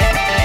Yeah.